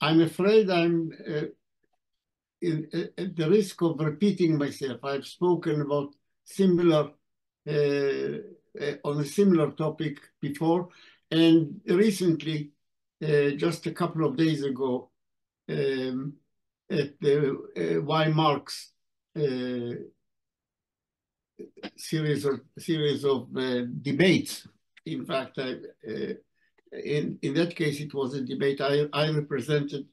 I'm afraid I'm uh, in, uh, at the risk of repeating myself. I've spoken about similar uh, on a similar topic before, and recently, just a couple of days ago, um, at the why Marx series of series of uh, debates. In fact, I, uh, in in that case, it was a debate. I I represented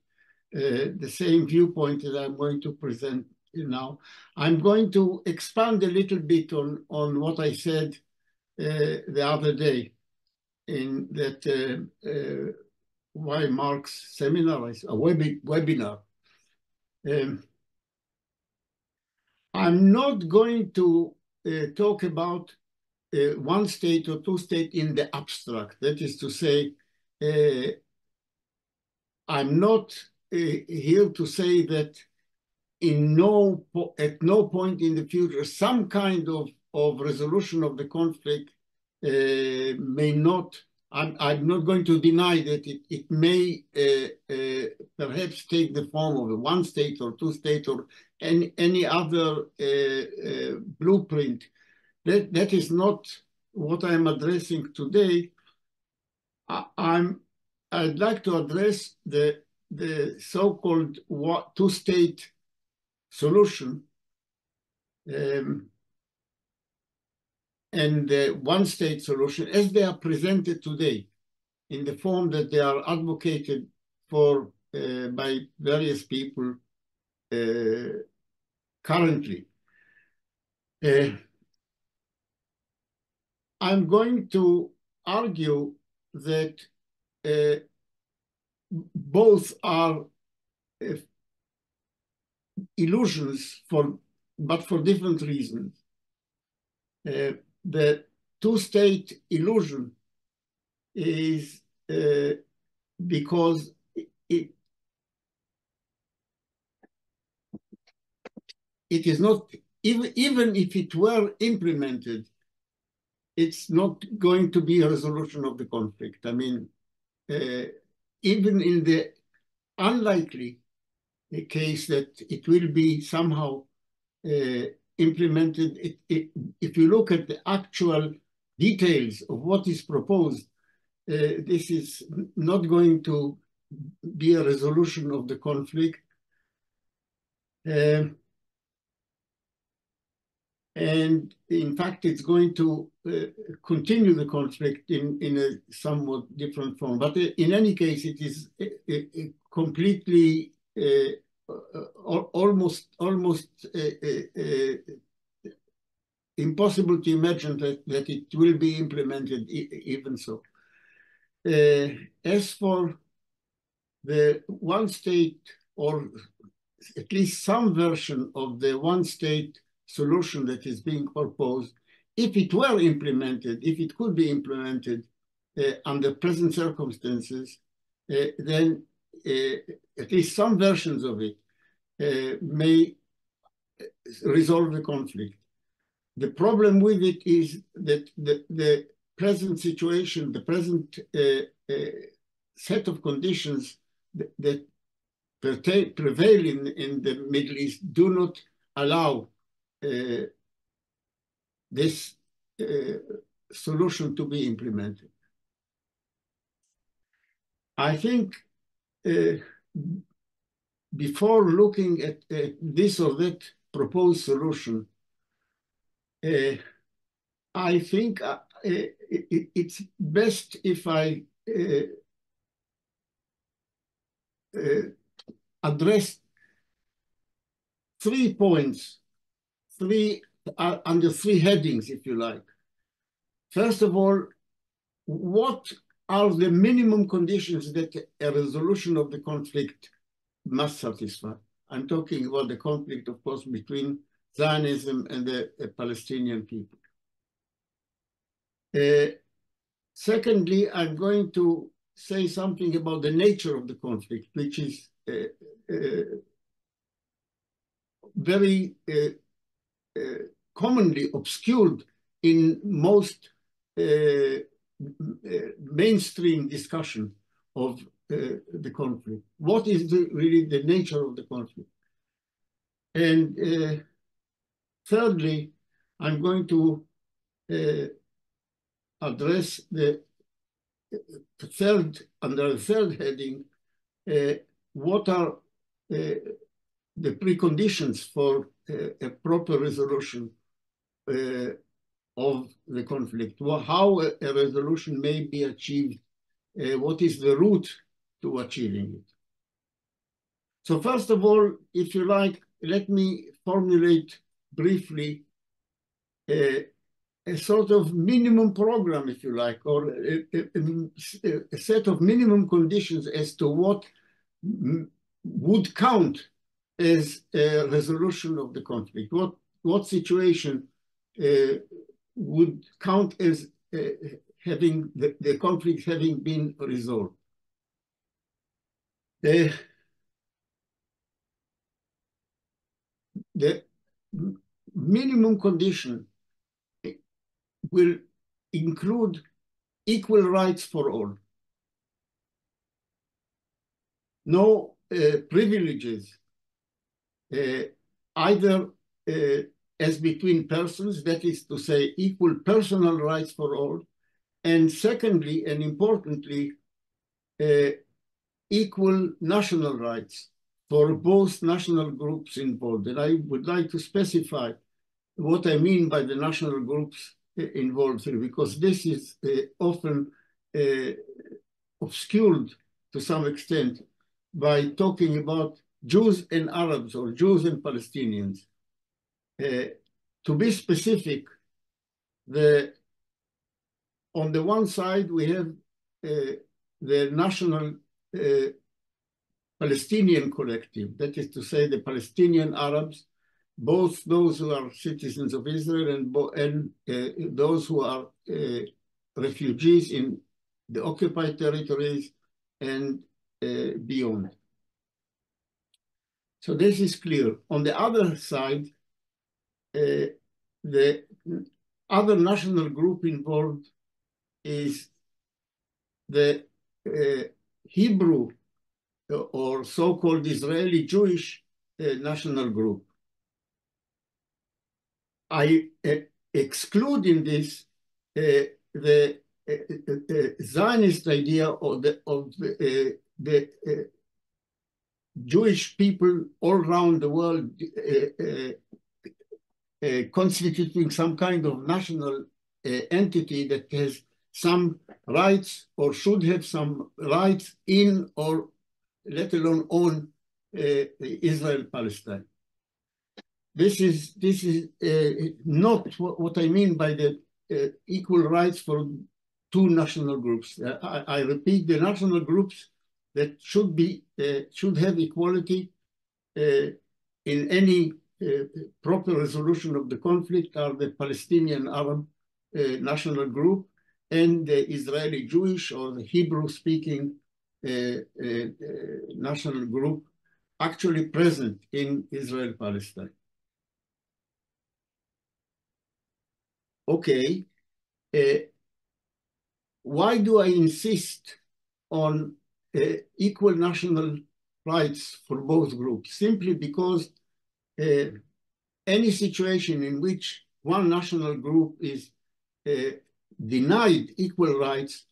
uh, the same viewpoint that I'm going to present now. I'm going to expand a little bit on on what I said uh, the other day in that uh, uh, why Marx seminar, a web webinar. Um, I'm not going to uh, talk about uh, one state or two state in the abstract. That is to say, uh, I'm not here to say that in no at no point in the future some kind of, of resolution of the conflict uh, may not I'm, I'm not going to deny that it, it may uh, uh, perhaps take the form of a one state or two state or any, any other uh, uh, blueprint. That, that is not what I'm addressing today. I, I'm, I'd like to address the, the so-called two-state solution um, and the one-state solution as they are presented today in the form that they are advocated for uh, by various people uh, currently. Uh, I'm going to argue that uh, both are uh, illusions for but for different reasons. Uh, the two-state illusion is uh, because it, it is not, even, even if it were implemented, it's not going to be a resolution of the conflict. I mean, uh, even in the unlikely case that it will be somehow uh, implemented, it, it, if you look at the actual details of what is proposed, uh, this is not going to be a resolution of the conflict. Uh, and in fact, it's going to uh, continue the conflict in, in a somewhat different form. But uh, in any case, it is a, a, a completely uh, uh almost almost uh, impossible to imagine that, that it will be implemented even so. as for the one state or at least some version of the one state solution that is being proposed, if it were implemented, if it could be implemented uh, under present circumstances, uh, then uh, at least some versions of it uh, may resolve the conflict. The problem with it is that the, the present situation, the present uh, set of conditions that, that prevail in, in the Middle East do not allow this uh, solution to be implemented. I think uh, before looking at, this or that proposed solution, uh, I think uh, it, it's best if I address three points three uh, under three headings, if you like. First of all, what are the minimum conditions that a resolution of the conflict must satisfy? I'm talking about the conflict, of course, between Zionism and the, the Palestinian people. Uh, secondly, I'm going to say something about the nature of the conflict, which is uh, uh, very uh, uh, commonly obscured in most uh, uh, mainstream discussion of uh, the conflict. What is the, really the nature of the conflict? And uh, thirdly, I'm going to uh, address the third, under the third heading, uh, what are uh, the preconditions for uh, a proper resolution of the conflict, how a, resolution may be achieved, what is the route to achieving it. So first of all, if you like, let me formulate briefly a, a sort of minimum program, if you like, or a, a, a set of minimum conditions as to what would count as a resolution of the conflict. What, what situation uh, would count as uh, having the, the conflict having been resolved? The, the minimum condition will include equal rights for all. No uh, privileges, either uh, as between persons, that is to say, equal personal rights for all, and secondly, and importantly, uh, equal national rights for both national groups involved. And I would like to specify what I mean by the national groups uh, involved here, because this is uh, often uh, obscured to some extent by talking about Jews and Arabs or Jews and Palestinians. Uh, to be specific, the on the one side we have uh, the national uh, Palestinian collective, that is to say the Palestinian Arabs, both those who are citizens of Israel and, and uh, those who are uh, refugees in the occupied territories and uh, beyond. So this is clear. On the other side, uh, the other national group involved is the uh, Hebrew or so-called Israeli Jewish uh, national group. I uh, exclude in this uh, the Zionist idea of the, of the, the Jewish people all around the world uh, constituting some kind of national uh, entity that has some rights or should have some rights in or let alone on uh, Israel Palestine. This is this is uh, not what, what, I mean by the uh, equal rights for two national groups. Uh, I, I, repeat, the national groups that should be uh, should have equality uh, in any proper resolution of the conflict are the Palestinian Arab national group and the Israeli Jewish or the Hebrew speaking national group actually present in Israel Palestine. Okay, uh, why do I insist on uh, equal national rights for both groups? Simply because uh, any situation in which one national group is uh, denied equal rights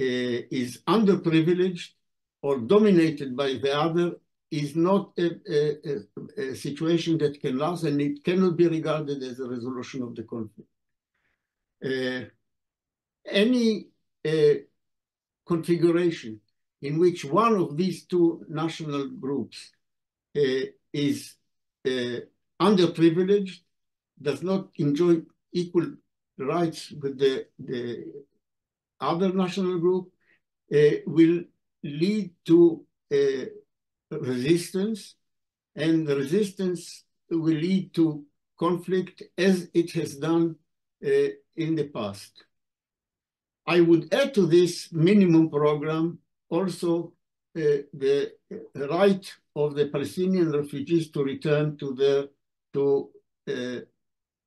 uh, is underprivileged or dominated by the other is not a, a, a, situation that can last and it cannot be regarded as a resolution of the conflict. Uh, any uh, configuration in which one of these two national groups uh, is uh, underprivileged, does not enjoy equal rights with the, the other national group, uh, will lead to uh, resistance, and the resistance will lead to conflict as it has done uh, in the past. I would add to this minimum program also uh, the right of the Palestinian refugees to return to their to uh,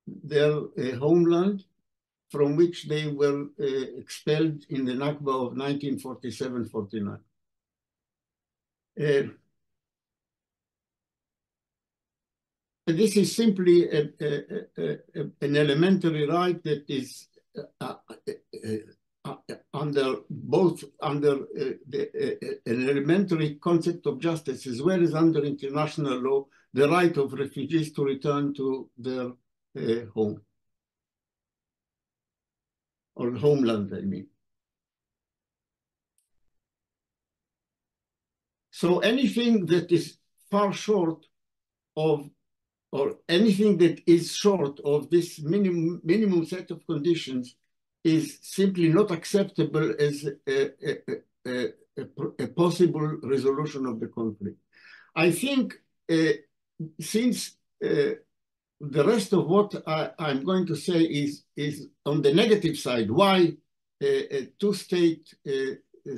their uh, homeland from which they were uh, expelled in the Nakba of 1947-49. Uh, this is simply a, a, a, an elementary right that is uh, uh, Uh, under both under uh, the, uh, an elementary concept of justice as well as under international law, the right of refugees to return to their home or homeland, I mean. So anything that is far short of, or anything that is short of this minimum, minimum set of conditions is simply not acceptable as a, a, a, a possible resolution of the conflict. I think uh, since uh, the rest of what I, am going to say is, is on the negative side, why a two-state uh,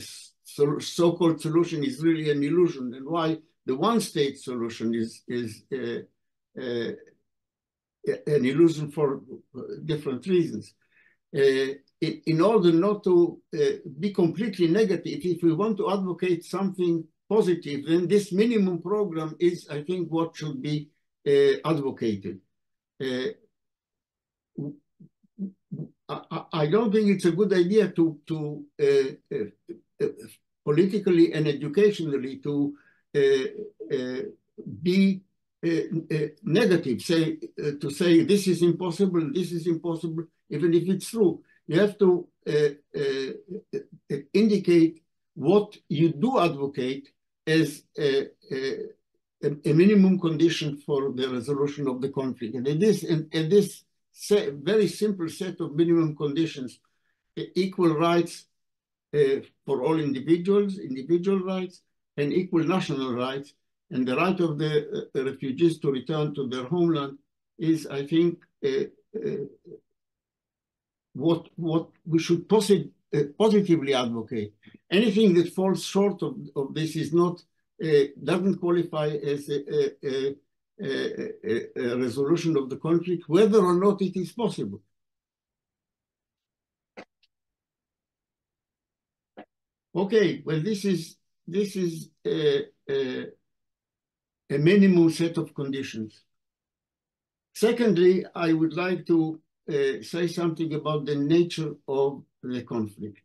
so-called solution is really an illusion and why the one-state solution is, is uh, uh, an illusion for different reasons. Uh, in, in, order not to uh, be completely negative, if we want to advocate something positive, then this minimum program is, I think, what should be uh, advocated. Uh, I, I, don't think it's a good idea to, to uh, uh, politically and educationally to be negative, say uh, to say this is impossible, this is impossible, even if it's true. You have to uh, uh, indicate what you do advocate as a, a, a, minimum condition for the resolution of the conflict. And in this, in, in this set, very simple set of minimum conditions, equal rights uh, for all individuals, individual rights, and equal national rights, and the right of the uh, refugees to return to their homeland is, I think, uh, uh what what we should uh, positively advocate. Anything that falls short of, of this is not uh, doesn't qualify as a, a, a, a, resolution of the conflict, whether or not it is possible. Okay, well, this is this is a, a, minimum set of conditions. Secondly, I would like to uh, say something about the nature of the conflict.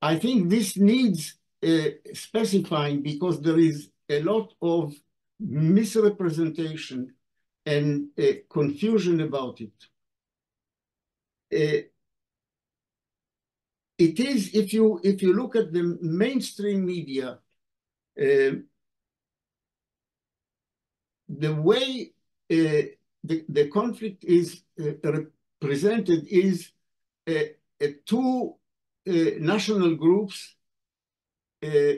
I think this needs uh, specifying because there is a lot of misrepresentation and uh, confusion about it. Uh, it is if you if you look at the mainstream media, uh, the way uh, the, the conflict is uh, represented is two national groups uh,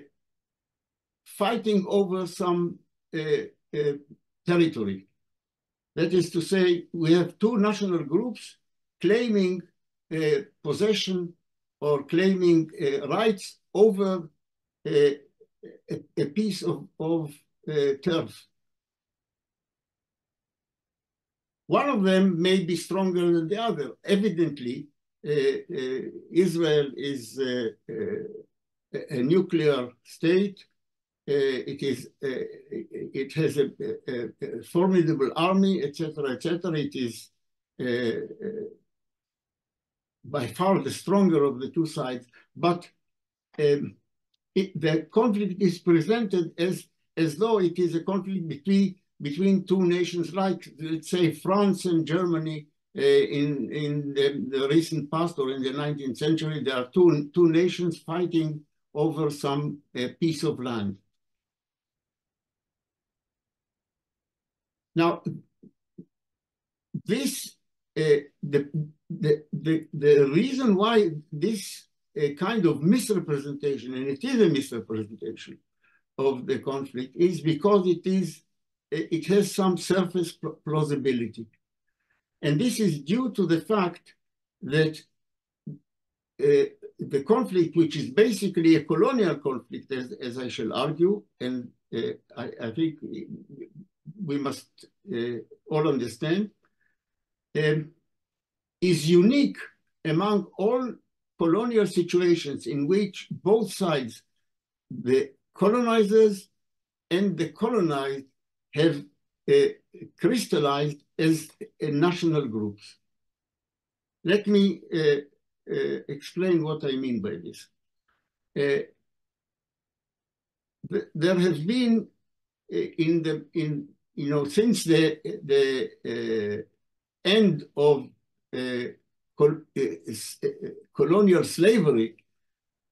fighting over some uh, uh, territory. That is to say, we have two national groups claiming possession or claiming rights over a, a, piece of, of turf. One of them may be stronger than the other. Evidently, uh, uh, Israel is uh, a nuclear state. Uh, it is uh, it has a, a, a formidable army, etc., etc. It is uh, by far the stronger of the two sides, but um, it, the conflict is presented as as though it is a conflict between between two nations, like let's say France and Germany uh, in in the, the, recent past or in the 19th century. There are two two nations fighting over some uh, piece of land. Now, this uh, the, the the the reason why this uh, kind of misrepresentation, and it is a misrepresentation of the conflict, is because it is it has some surface plausibility, and this is due to the fact that uh, the conflict, which is basically a colonial conflict, as, as I shall argue, and uh, I, I, think we must uh, all understand, um, is unique among all colonial situations in which both sides, the colonizers and the colonized have crystallized as national groups. Let me uh, uh explain what I mean by this. Uh, there has been in the in you know since the the end of col colonial slavery,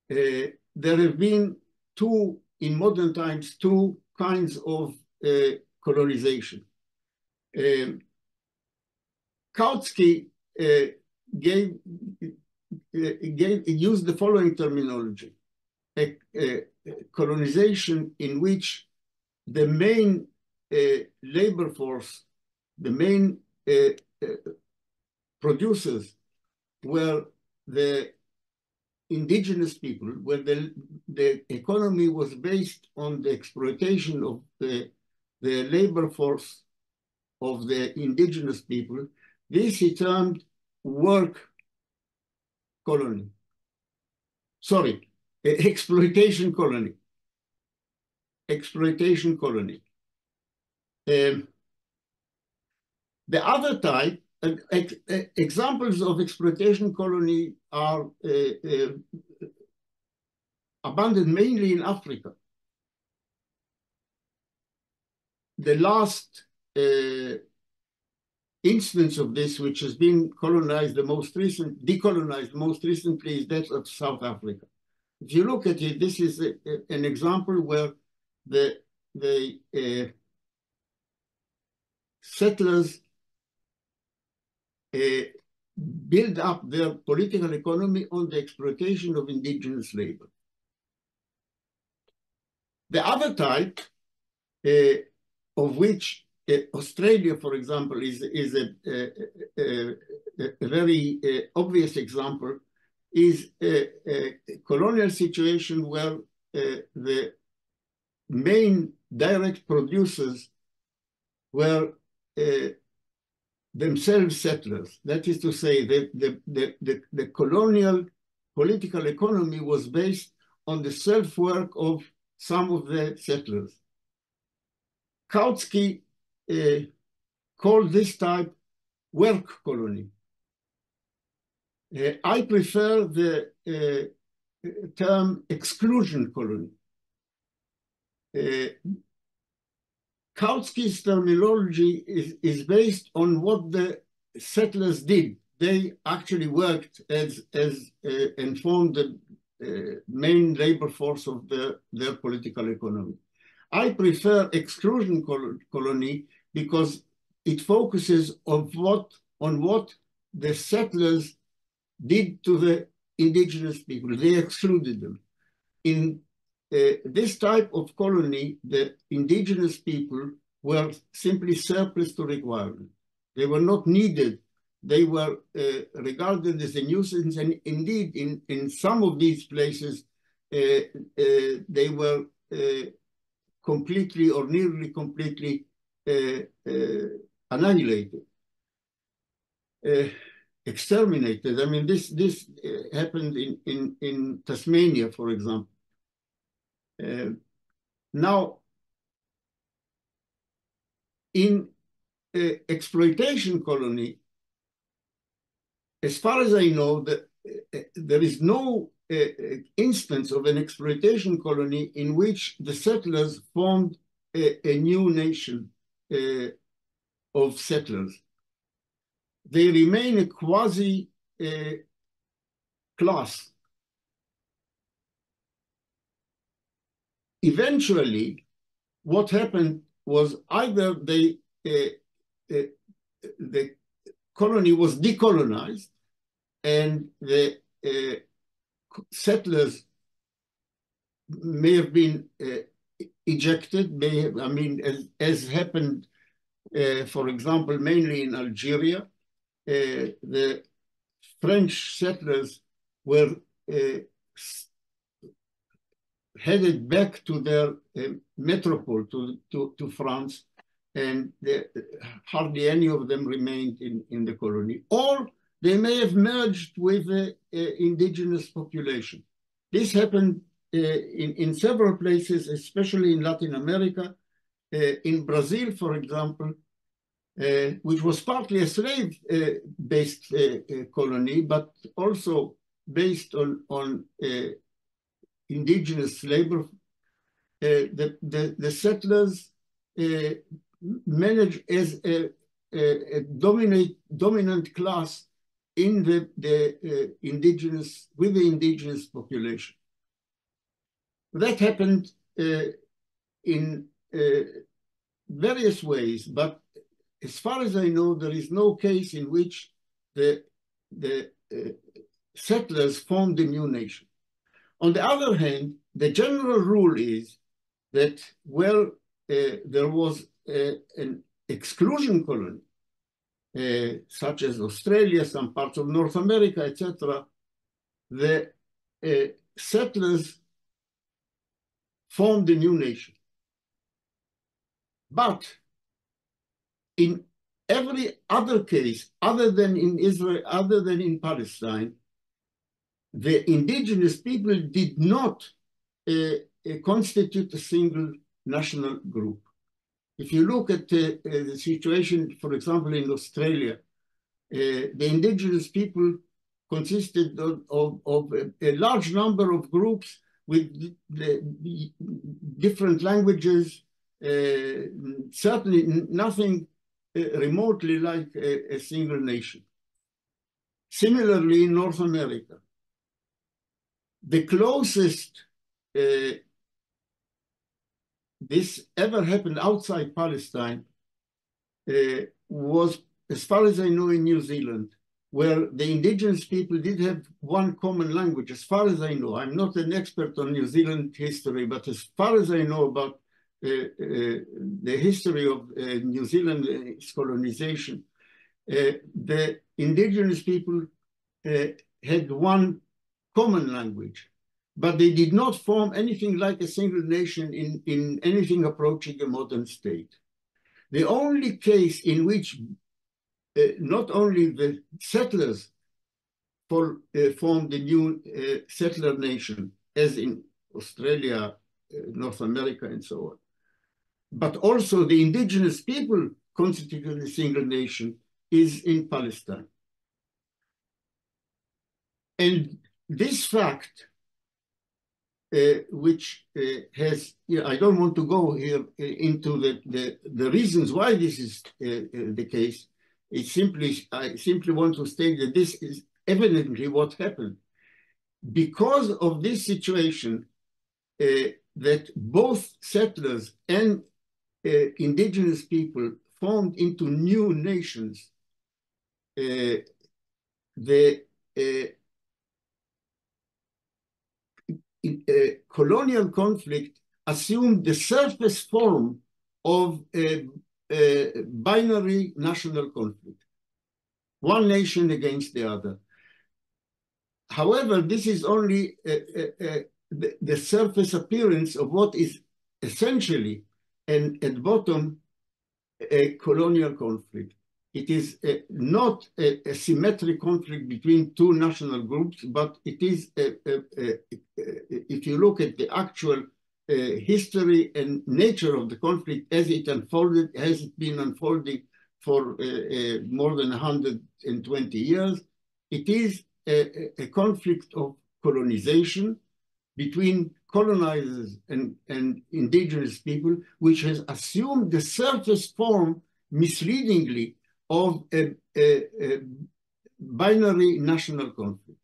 there have been two in modern times two kinds of uh, colonization. Um, Kautsky uh, gave, uh, gave, used the following terminology, a, a, colonization in which the main uh, labor force, the main uh, uh, producers were the indigenous people, where the, the economy was based on the exploitation of the, the labor force of the indigenous people, this he termed work colony. Sorry, exploitation colony. Exploitation colony. Um, the other type examples of exploitation colony are uh, uh, abundant mainly in Africa. The last uh, instance of this, which has been colonized the most recent, decolonized most recently, is that of South Africa. If you look at it, this is a, a, an example where the the uh, settlers uh, build up their political economy on the exploitation of indigenous labor. The other type, uh, of which uh, Australia, for example, is, is a, a, a, a very uh, obvious example, is a, colonial situation where uh, the main direct producers were uh, themselves settlers. That is to say that the, the, the, the colonial political economy was based on the self-work of some of the settlers. Kautsky uh, called this type work colony. Uh, I prefer the uh, term exclusion colony. Uh, Kautsky's terminology is, is based on what the settlers did. They actually worked as, as uh, and formed the uh, main labor force of the, their political economy. I prefer exclusion col colony because it focuses on what, on what the settlers did to the indigenous people. They excluded them. In uh, this type of colony, the indigenous people were simply surplus to requirement. They were not needed. They were uh, regarded as a nuisance. And indeed, in, in some of these places, uh, uh they were uh, completely or nearly completely annihilated, exterminated. I mean, this, this happened in, in, in Tasmania, for example. Uh, now, in uh, exploitation colony, as far as I know, the, uh, there is no instance of an exploitation colony in which the settlers formed a, a new nation uh, of settlers. They remain a quasi uh, class eventually, what happened was either they, uh, the colony was decolonized and the settlers may have been uh, ejected, may have, I mean, as, as happened, uh, for example, mainly in Algeria, uh, the French settlers were headed back to their uh, metropole, to, to, to France, and the, hardly any of them remained in, in the colony. Or they may have merged with uh, indigenous population. This happened in, in several places, especially in Latin America, in Brazil, for example, uh, which was partly a slave-based uh, uh, colony, but also based on, on indigenous labor. the, the, the settlers managed as a, a, a dominate, dominant class in the, the indigenous, with the indigenous population. That happened in various ways, but as far as I know, there is no case in which the, the uh, settlers formed a new nation. On the other hand, the general rule is that, well, uh, there was uh, an exclusion colony, uh, such as Australia, some parts of North America, etc. The settlers formed a new nation. But in every other case, other than in Israel, other than in Palestine, the indigenous people did not uh, constitute a single national group. If you look at uh, the situation, for example, in Australia, uh, the indigenous people consisted of, of, of a, a, large number of groups with the different languages, uh, certainly nothing uh, remotely like a, a single nation. Similarly, in North America, the closest uh, this ever happened outside Palestine uh, was, as far as I know, in New Zealand, where the indigenous people did have one common language, as far as I know. I'm not an expert on New Zealand history, but as far as I know about uh, uh, the history of uh, New Zealand's colonization, the indigenous people had one common language, but they did not form anything like a single nation in, in anything approaching a modern state. The only case in which uh, not only the settlers for, uh, formed a new uh, settler nation, as in Australia, North America, and so on, but also the indigenous people constituting a single nation is in Palestine. And this fact, uh, which uh, has, you know, I don't want to go here uh, into the, the, the, reasons why this is uh, uh, the case. It simply, I simply want to state that this is evidently what happened. Because of this situation, uh, that both settlers and indigenous people formed into new nations, uh, the uh, colonial conflict assumed the surface form of a, a, binary national conflict, one nation against the other. However, this is only the, the surface appearance of what is essentially and at bottom, a colonial conflict. It is a, not a, a, symmetric conflict between two national groups, but it is, a, if you look at the actual uh, history and nature of the conflict as it unfolded, has it been unfolding for uh, uh, more than 120 years, it is a, conflict of colonization between colonizers and, and indigenous people, which has assumed the surface form misleadingly of a, a, a binary national conflict.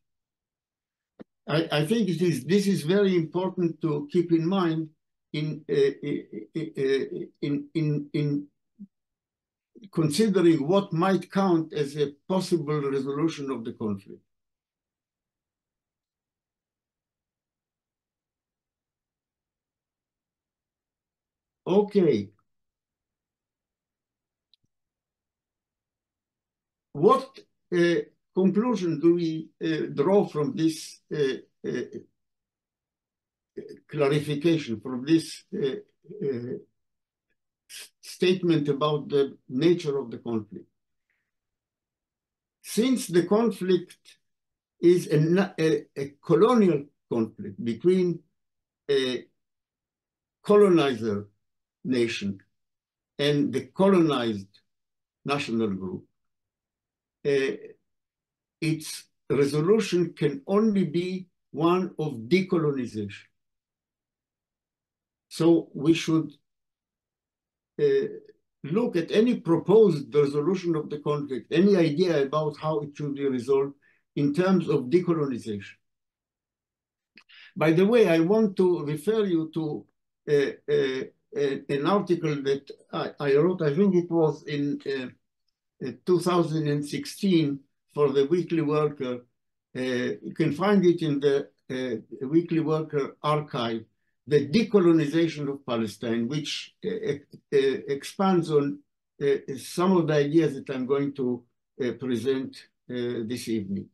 I, I, think it is, this is very important to keep in mind in, uh, in, in, in considering what might count as a possible resolution of the conflict. Okay. What uh, conclusion do we uh, draw from this uh, clarification, from this statement about the nature of the conflict? Since the conflict is a, a, a colonial conflict between a colonizer nation and the colonized national group, its resolution can only be one of decolonization. So we should uh, look at any proposed resolution of the conflict, any idea about how it should be resolved in terms of decolonization. By the way, I want to refer you to uh, uh, an article that I, I, wrote, I think it was in uh, 2016 for the Weekly Worker. Uh, you can find it in the uh, Weekly Worker archive, The Decolonization of Palestine, which uh, expands on some of the ideas that I'm going to present this evening.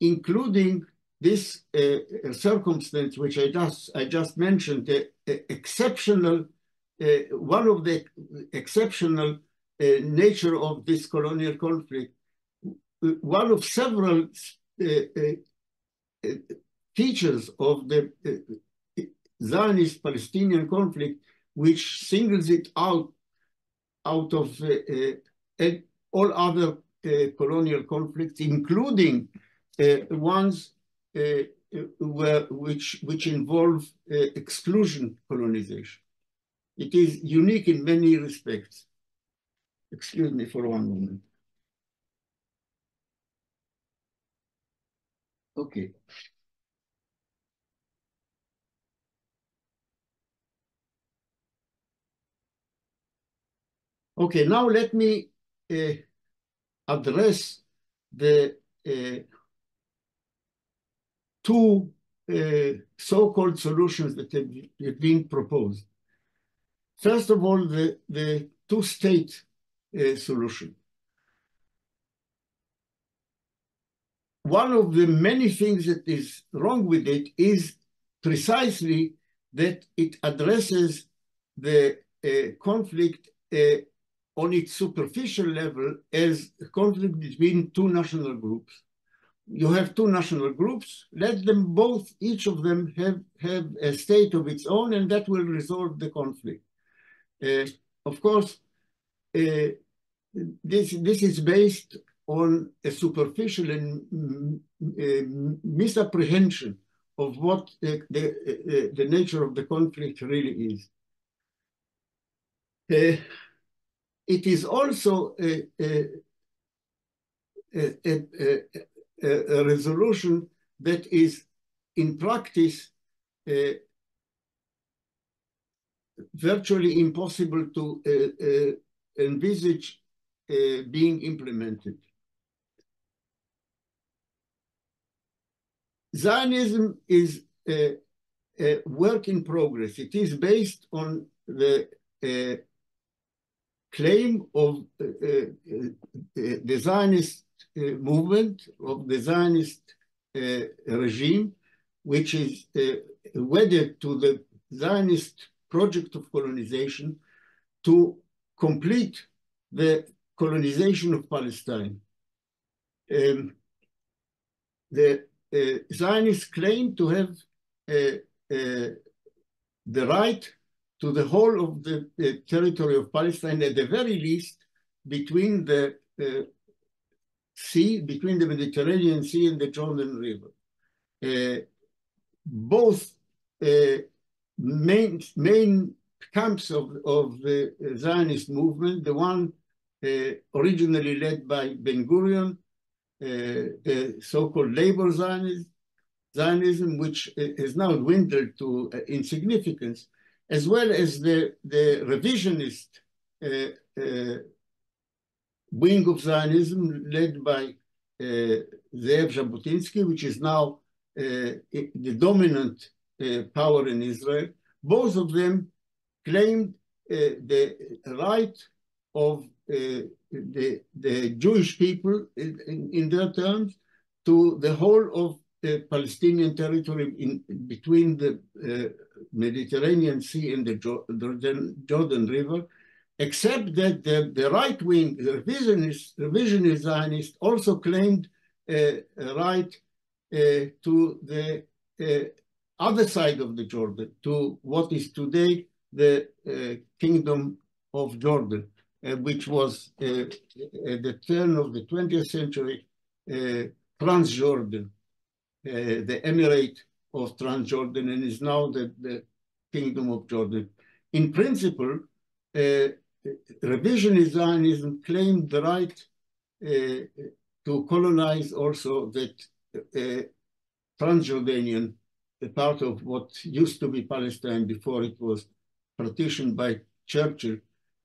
including this uh, circumstance, which I just I just mentioned, the uh, exceptional uh, one of the exceptional uh, nature of this colonial conflict, one of several uh, uh, features of the Zionist Palestinian conflict, which singles it out out of all other colonial conflicts, including uh, ones uh, where, which, which involve uh, exclusion colonization. It is unique in many respects. Excuse me for one moment. Okay. Okay, now let me uh, address the uh, two uh, so-called solutions that have, been proposed. First of all, the, the two-state uh, solution. One of the many things that is wrong with it is precisely that it addresses the uh, conflict uh, on its superficial level as a conflict between two national groups you have two national groups, let them both, each of them have, have a state of its own, and that will resolve the conflict. Uh, of course, uh, this, this is based on a superficial and uh, misapprehension of what the, the, the, nature of the conflict really is. Uh, it is also a, a, a, a, resolution that is in practice uh, virtually impossible to uh, uh, envisage uh, being implemented. Zionism is a, a, work in progress. It is based on the uh, claim of uh, the Zionist uh, movement of the Zionist uh, regime, which is uh, wedded to the Zionist project of colonization to complete the colonization of Palestine. Um, the uh, Zionists claim to have uh, uh, the right to the whole of the, the, territory of Palestine, at the very least, between the sea, between the Mediterranean Sea and the Jordan River. Uh, both uh, main, main camps of, of the Zionist movement, the one uh, originally led by Ben Gurion, uh, the so-called labor Zionism, Zionism, which uh, has now dwindled to uh, insignificance, as well as the, the revisionist wing of Zionism led by uh, Zev Jabotinsky, which is now uh, the dominant uh, power in Israel. Both of them claimed uh, the right of uh, the, the Jewish people in, in, their terms to the whole of the Palestinian territory in, between the uh, Mediterranean Sea and the Jordan, Jordan River except that the, the right wing, the revisionist, revisionist Zionist also claimed a, a right to the other side of the Jordan, to what is today the Kingdom of Jordan, which was at the turn of the 20th century, Transjordan, the Emirate of Transjordan, and is now the, the Kingdom of Jordan. In principle, uh, revisionist Zionism claimed the right uh, to colonize also that uh, Transjordanian, a part of what used to be Palestine before it was partitioned by Churchill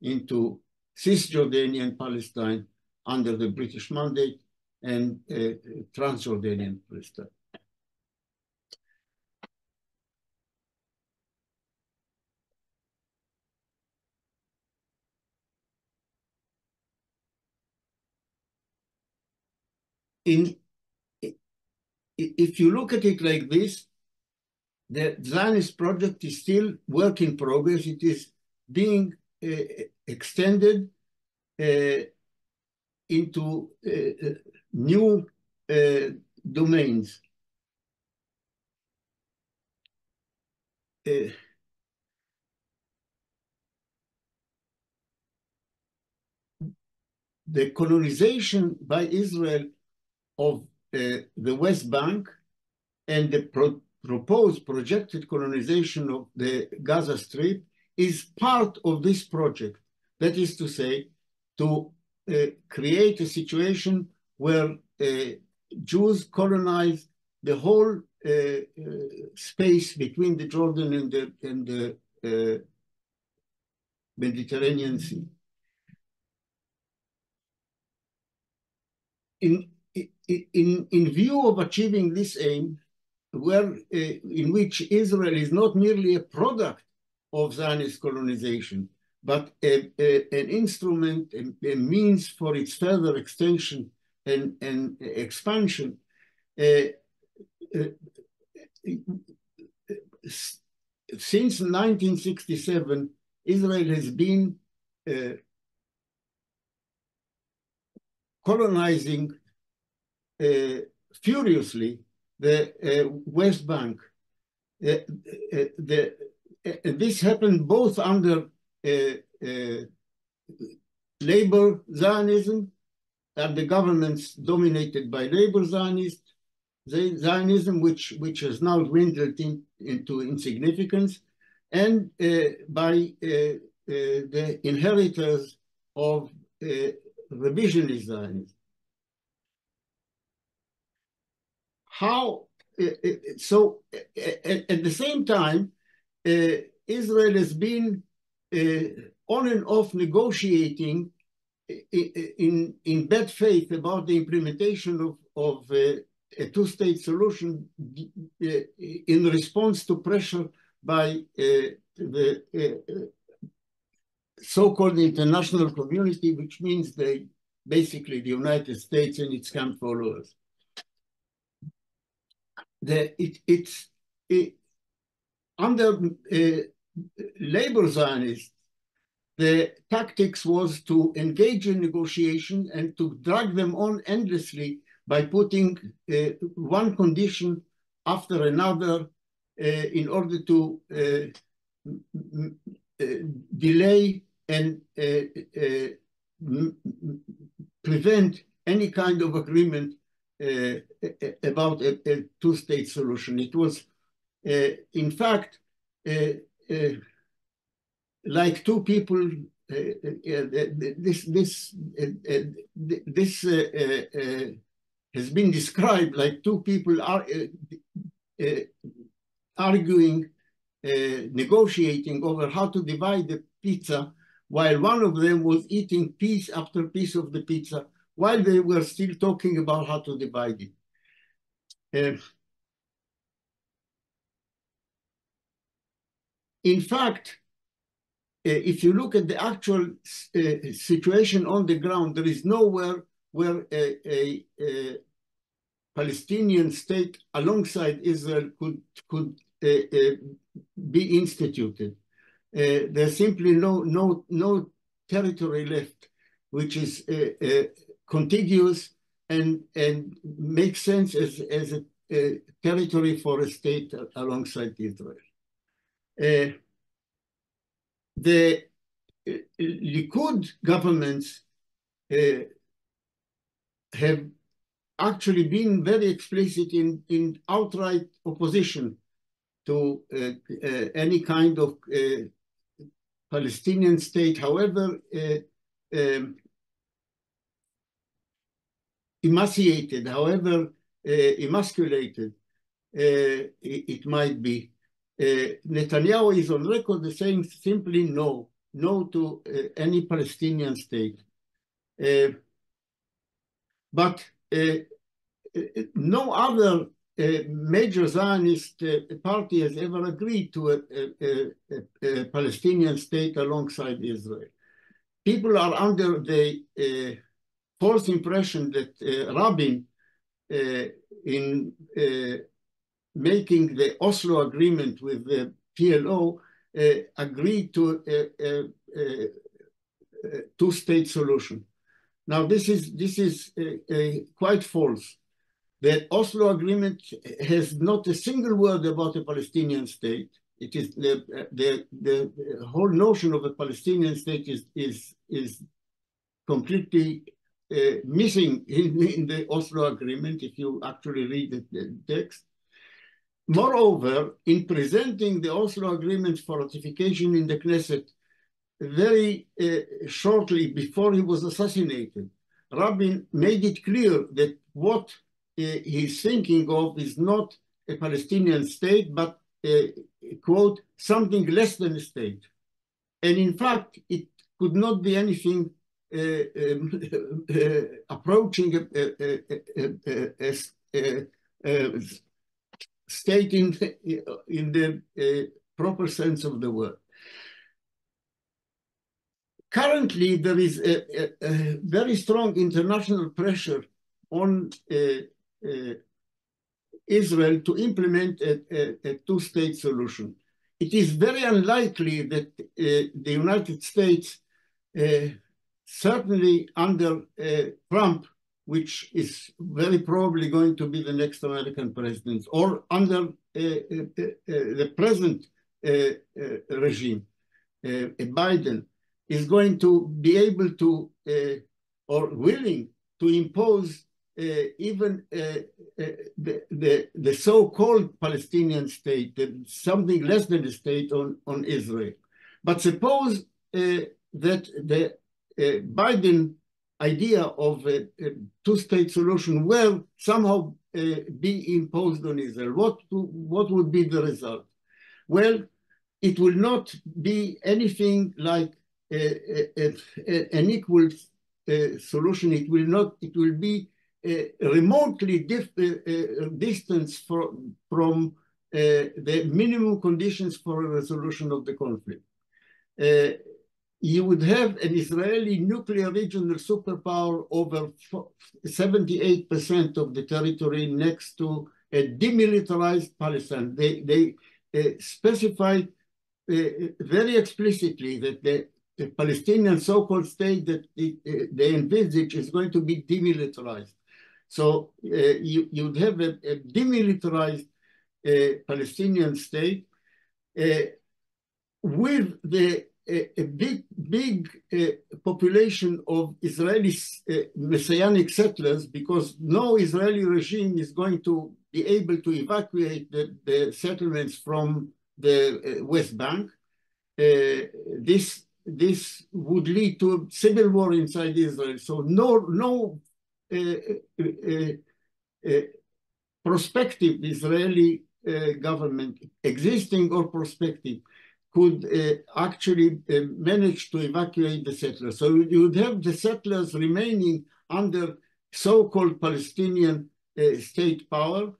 into Cisjordanian Palestine under the British mandate and uh, Transjordanian Palestine. in if you look at it like this, the Zionist project is still work in progress. It is being uh, extended uh, into uh, uh new uh, domains. Uh, the colonization by Israel of the West Bank and the pro proposed projected colonization of the Gaza Strip is part of this project. That is to say, to uh, create a situation where uh, Jews colonize the whole uh, uh, space between the Jordan and the, and the uh, Mediterranean Sea. In in, in view of achieving this aim, where, uh, in which Israel is not merely a product of Zionist colonization, but a, a, an instrument, a, a, means for its further extension and, and expansion, uh, uh, since 1967, Israel has been uh, colonizing uh, furiously the uh, West Bank. Uh, the, this happened both under labor Zionism and the governments dominated by labor Zionist, Zionism, which, which has now dwindled in, into insignificance, and uh, by uh, uh, the inheritors of revisionist Zionism. How, uh, uh, so at, at, the same time, uh, Israel has been on and off negotiating in, in bad faith about the implementation of, of a two-state solution in response to pressure by the so-called international community, which means they basically the United States and its camp followers the, it, it's it, under uh, labor Zionists, the tactics was to engage in negotiation and to drag them on endlessly by putting uh, one condition after another uh, in order to uh, uh, delay and uh, prevent any kind of agreement Uh, uh, about a, a two-state solution. It was, uh, in fact, uh, uh like two people. this this this has been described like two people are arguing, negotiating over how to divide the pizza, while one of them was eating piece after piece of the pizza while they were still talking about how to divide it. Uh, in fact, uh, if you look at the actual uh, situation on the ground, there is nowhere where a, a, a Palestinian state alongside Israel could, could uh, uh, be instituted. Uh, there's simply no, no, no territory left, which is contiguous and, and makes sense as, as a, territory for a state alongside Israel. the Likud governments have actually been very explicit in, in outright opposition to uh, uh, any kind of uh, Palestinian state, however um, emaciated, however uh, emasculated uh, it, it, might be. Uh, Netanyahu is on record saying simply no, no to any Palestinian state. but no other major Zionist uh, party has ever agreed to a, a, a, a, Palestinian state alongside Israel. People are under the uh, false impression that uh, Rabin, uh, in uh, making the Oslo agreement with the PLO, uh, agreed to a, two-state solution. Now, this is this is quite false. The Oslo Agreement has not a single word about a Palestinian state. It is the, the, the whole notion of a Palestinian state is, is, is completely uh, missing in, in, the Oslo Agreement if you actually read the, the text. Moreover, in presenting the Oslo Agreement for ratification in the Knesset very uh, shortly before he was assassinated, Rabin made it clear that what he's thinking of is not a Palestinian state, but a, quote, something less than a state. And in fact, it could not be anything uh, uh, approaching a, a, a, a, state in, in the uh, proper sense of the word. Currently, there is a, very strong international pressure on uh, uh, Israel to implement a, a, a two-state solution. It is very unlikely that uh, the United States, uh, certainly under uh, Trump, which is very probably going to be the next American president, or under uh, uh, the present regime, Biden, is going to be able to or willing to impose uh, even uh, uh, the, the, the so-called Palestinian state, something less than a state on, on Israel. But suppose that the Uh, Biden idea of a, a two-state solution will somehow uh, be imposed on Israel. What, what would be the result? Well, it will not be anything like a, a, an equal uh, solution. It will not. It will be uh, remotely dif distance from, from the minimum conditions for a resolution of the conflict. You would have an Israeli nuclear regional superpower over 78% of the territory next to a demilitarized Palestine. They, they uh, specified uh, very explicitly that the, the Palestinian so-called state that uh, they envisage is going to be demilitarized. So uh, you, you'd have a, a demilitarized uh, Palestinian state uh, with the a, a big, big uh, population of Israeli uh, messianic settlers because no Israeli regime is going to be able to evacuate the, the settlements from the uh, West Bank. this, this would lead to civil war inside Israel. So no, no prospective Israeli government, existing or prospective, could uh, actually uh, manage to evacuate the settlers. So you would have the settlers remaining under so-called Palestinian uh, state power.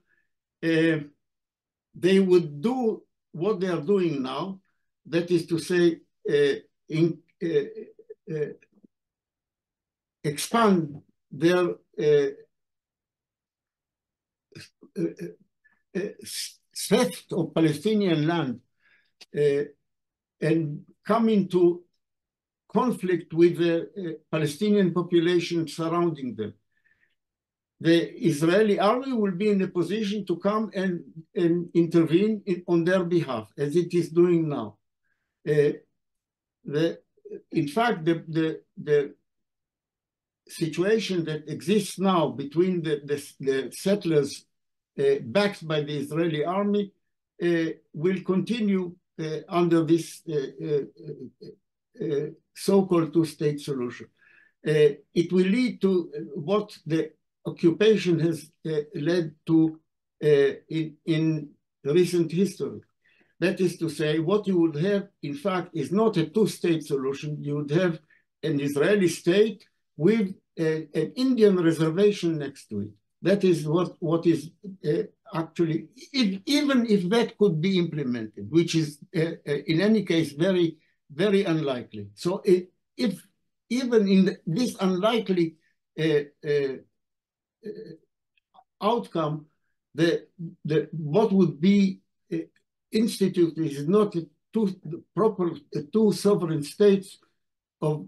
they would do what they are doing now, that is to say, in, expand their uh, uh, uh, theft of Palestinian land and come into conflict with the Palestinian population surrounding them. the Israeli army will be in a position to come and, and intervene in, on their behalf, as it is doing now. Uh, the, in fact, the, the, the situation that exists now between the, the, the settlers uh, backed by the Israeli army uh, will continue uh, Uh, under this uh, uh, so-called two-state solution. it will lead to what the occupation has led to in, in recent history. That is to say, what you would have, in fact, is not a two-state solution. You would have an Israeli state with a, an Indian reservation next to it. That is what, what is uh, actually, if, even if that could be implemented, which is uh, uh, in any case very, very unlikely. So it, if even in the, this unlikely uh, uh, uh, outcome, the, the, what would be instituted is not two proper two sovereign states of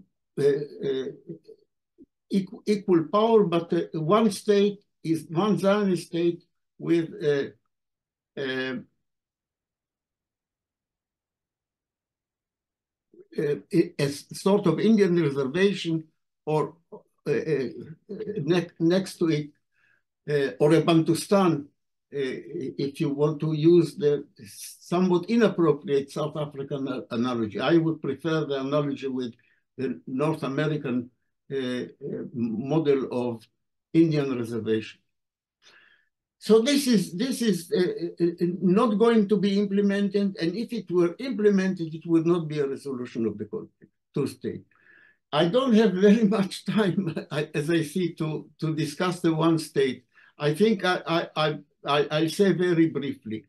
equal, equal power, but one state is one Zionist state with a, a, a, a sort of Indian reservation or uh, uh, ne next to it, uh, or a Bantustan, if you want to use the somewhat inappropriate South African analogy. I would prefer the analogy with the North American model of Indian reservation. So this is this is uh, uh, not going to be implemented, and if it were implemented, it would not be a resolution of the conflict, two state. I don't have very much time, as I see, to to discuss the one state. I think I I I I'll say very briefly.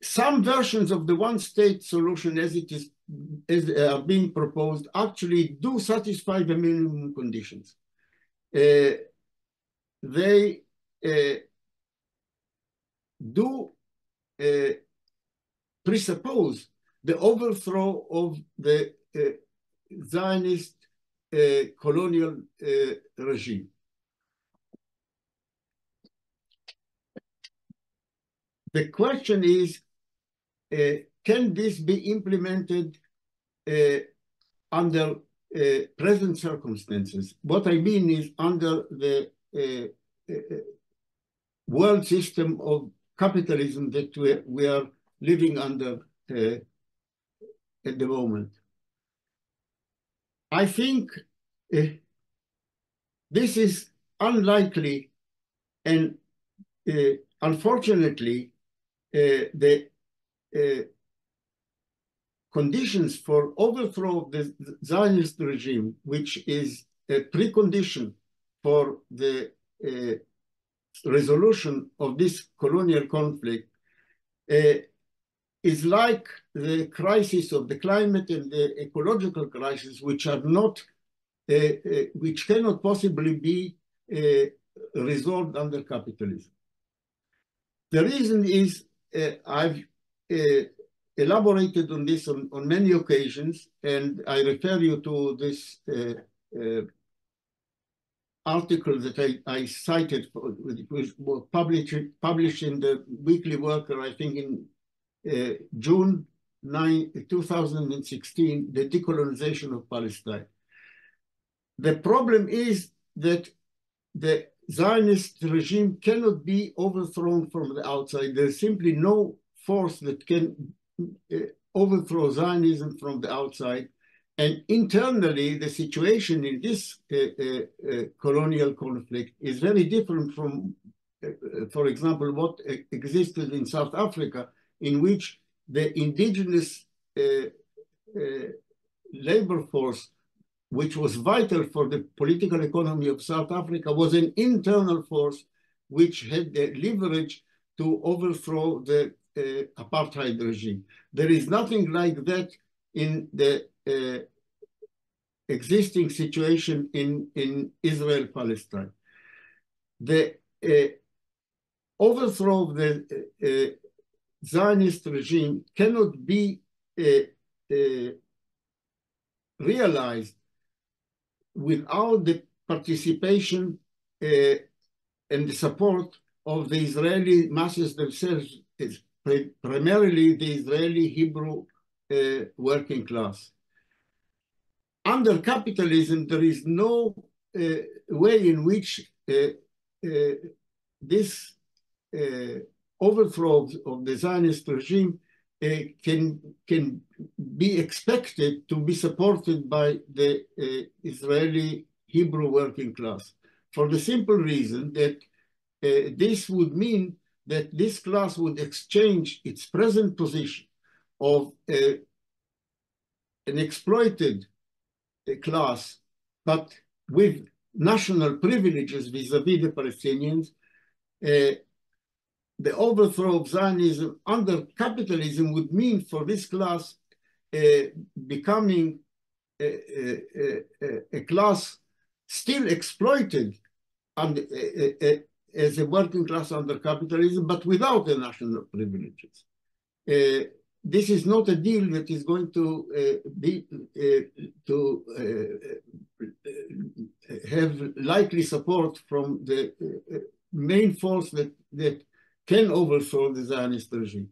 Some versions of the one state solution, as it is as are uh, being proposed, actually do satisfy the minimum conditions. Uh, they uh, do uh, presuppose the overthrow of the uh, Zionist colonial regime. The question is, can this be implemented under present circumstances? What I mean is under the world system of capitalism that we, we are living under uh, at the moment. I think uh, this is unlikely and uh, unfortunately the conditions for overthrow of the Zionist regime, which is a precondition for the uh, resolution of this colonial conflict uh, is like the crisis of the climate and the ecological crisis, which are not, uh, uh which cannot possibly be uh, resolved under capitalism. The reason is uh, I've elaborated on this on, on, many occasions, and I refer you to this article that I, I cited, which was published, published in the Weekly Worker, I think in uh, June 9, 2016, the decolonization of Palestine. The problem is that the Zionist regime cannot be overthrown from the outside. There's simply no force that can uh, overthrow Zionism from the outside. And internally, the situation in this uh, uh, uh, colonial conflict is very different from, uh, uh, for example, what existed in South Africa, in which the indigenous uh, labor force, which was vital for the political economy of South Africa, was an internal force which had the leverage to overthrow the apartheid regime. There is nothing like that in the uh, existing situation in, in Israel Palestine. The uh, overthrow of the uh, uh, Zionist regime cannot be realized without the participation and the support of the Israeli masses themselves, primarily the Israeli Hebrew uh, working class. Under capitalism, there is no uh, way in which uh, uh this uh, overthrow of the Zionist regime can, can be expected to be supported by the Israeli Hebrew working class for the simple reason that uh, this would mean that this class would exchange its present position of uh, an exploited class, but with national privileges vis-a-vis -vis the Palestinians, uh, the overthrow of Zionism under capitalism would mean for this class uh, becoming a, a, a, a, class still exploited and, uh, uh, as a working class under capitalism, but without the national privileges. Uh, this is not a deal that is going to uh, be uh, to uh, have likely support from the main force that that can overthrow the Zionist regime.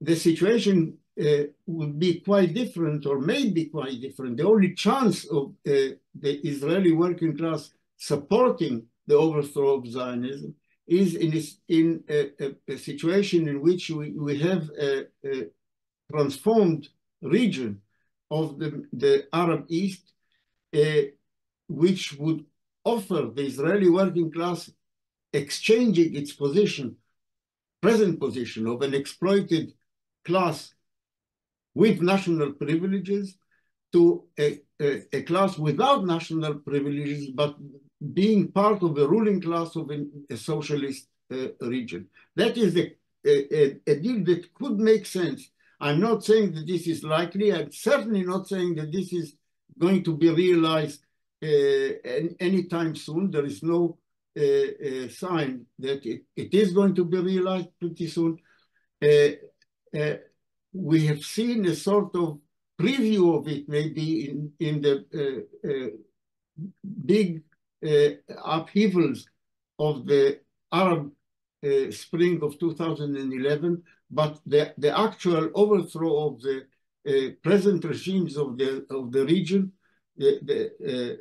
The situation uh, would be quite different or may be quite different. The only chance of uh, the Israeli working class supporting the overthrow of Zionism is in, this, in a, a, a, situation in which we, we have a, a transformed region of the, the Arab East, uh, which would offer the Israeli working class exchanging its position, present position of an exploited class with national privileges to a, a, a, class without national privileges, but being part of the ruling class of a socialist uh, region. That is a, a, a, deal that could make sense. I'm not saying that this is likely. I'm certainly not saying that this is going to be realized uh, anytime soon. There is no uh, uh, sign that it, it is going to be realized pretty soon. Uh, uh, we have seen a sort of preview of it maybe in, in the uh, big upheavals of the Arab spring of 2011, but the, the actual overthrow of the present regimes of the, of the region, the, the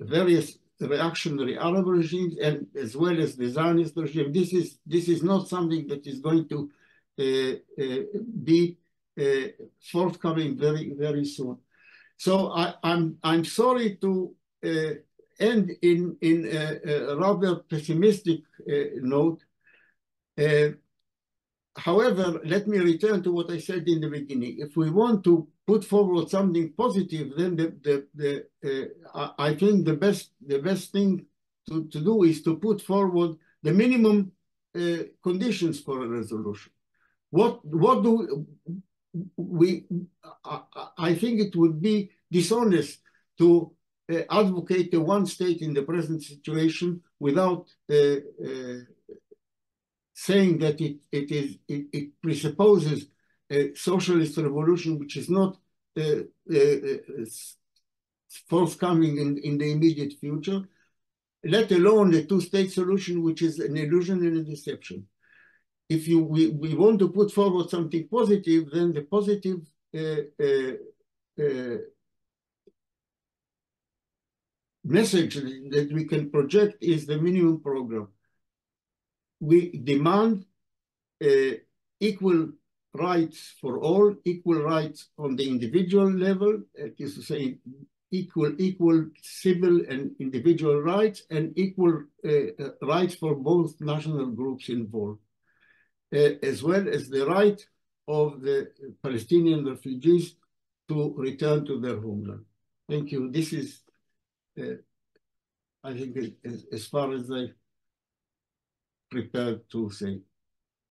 various reactionary Arab regimes and as well as the Zionist regime. This is this is not something that is going to uh, uh, be uh, forthcoming very, very soon. So I, I'm, I'm sorry to end in, in a, a rather pessimistic note. However, let me return to what I said in the beginning. If we want to put forward something positive, then the, the, the uh, I think the best the best thing to, to do is to put forward the minimum uh, conditions for a resolution. What what do we? I, I think it would be dishonest to uh, advocate a one state in the present situation without uh, uh, saying that it it is it, it, presupposes a socialist revolution which is not uh, uh, forthcoming in, in the immediate future, let alone a two-state solution which is an illusion and a deception. If you we, we want to put forward something positive, then the positive uh, uh, uh, message that we can project is the minimum program. We demand uh, equal rights for all, equal rights on the individual level, that is to say, equal equal civil and individual rights, and equal uh, uh, rights for both national groups involved. Uh, as well as the right of the Palestinian refugees to return to their homeland. Thank you. This is, uh, I think, as, as far as I prepared to say.